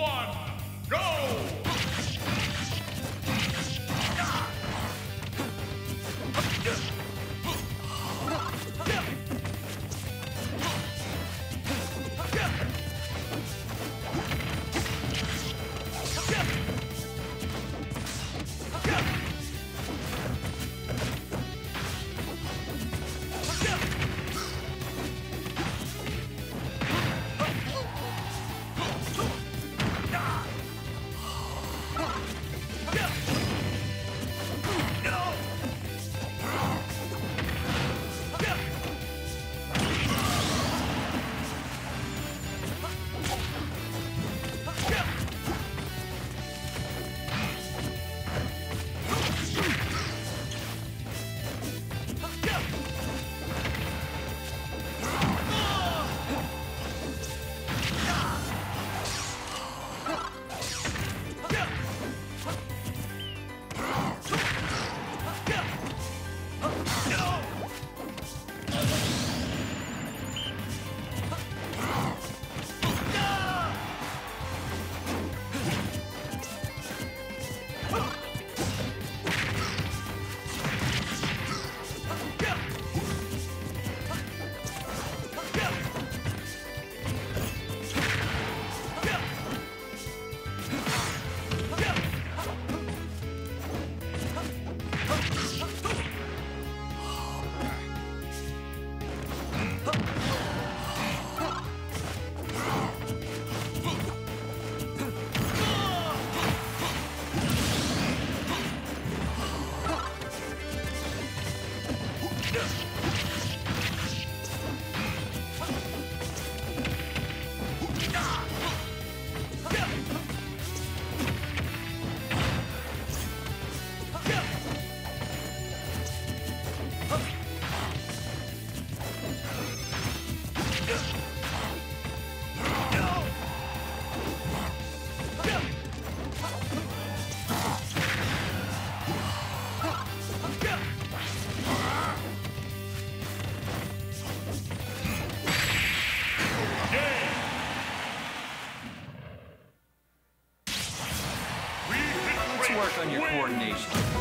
one, on your coordination.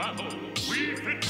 Battle. We fit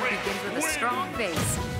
Begins with a strong base.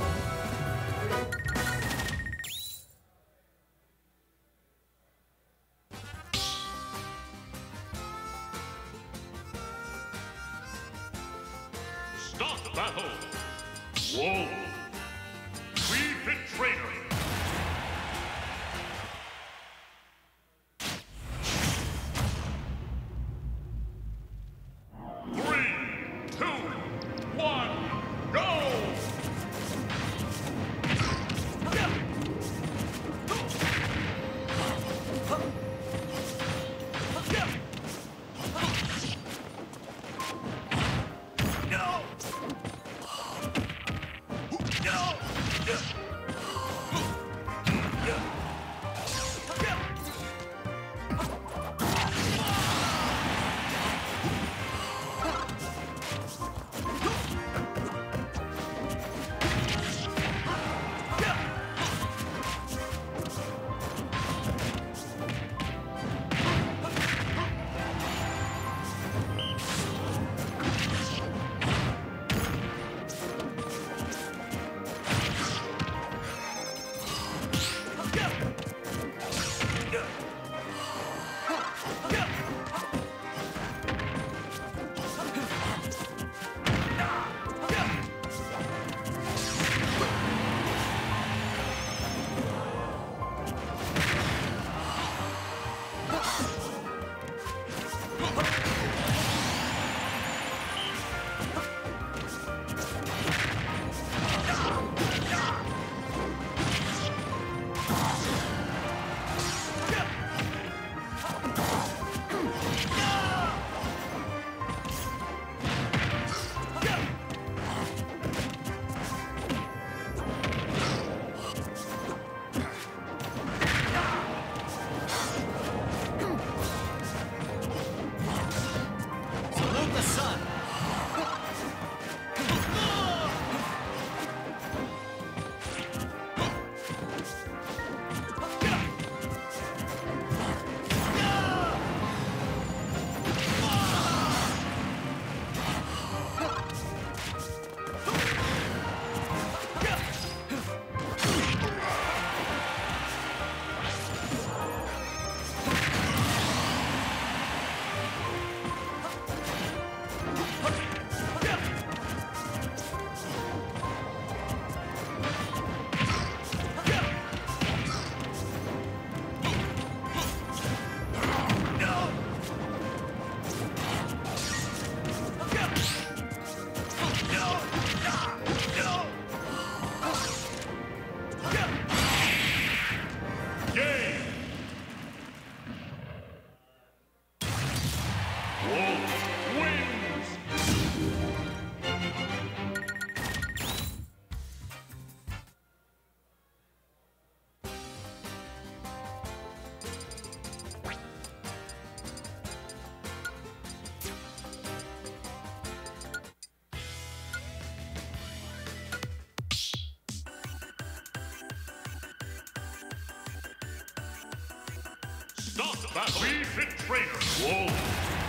Stop battle. We fit trainer. Whoa.